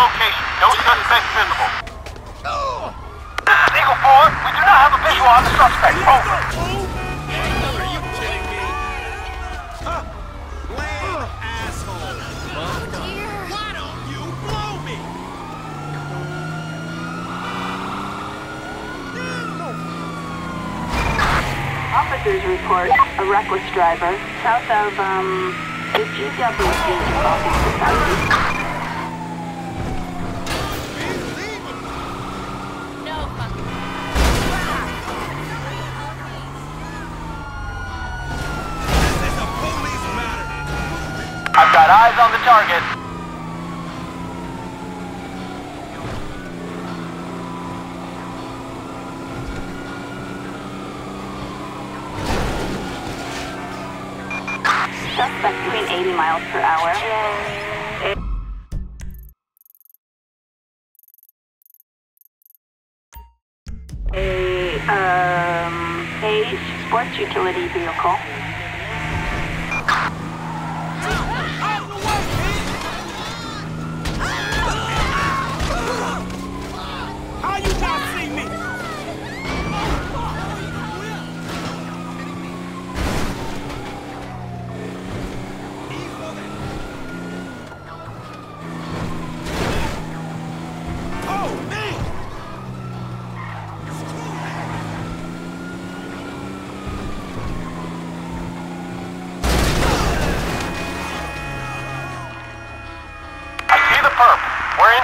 location. No suspect visible. This Eagle 4. We do not have a visual on the suspect. Over. Are you kidding me? Lame asshole. Why don't you blow me? Officers report a reckless driver south of, um, the GWC and Golfing Society. I've got eyes on the target. Suspect doing 80 miles per hour. A, um, a sports utility vehicle.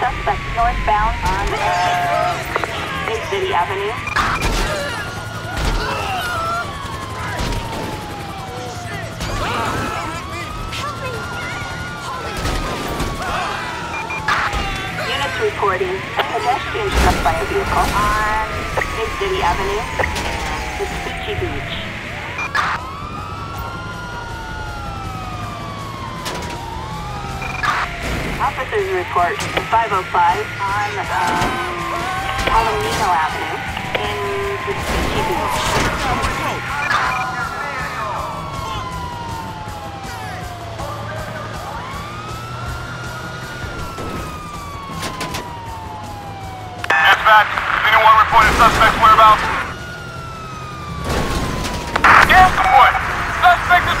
Suspect northbound on, uh, Bay City Avenue. Units reporting a pedestrian struck by a vehicle on Bay City Avenue. It's Vespucci Beach. Officers report 505 on um, Palomino Avenue in the suspect's whereabouts? Airport! Suspect is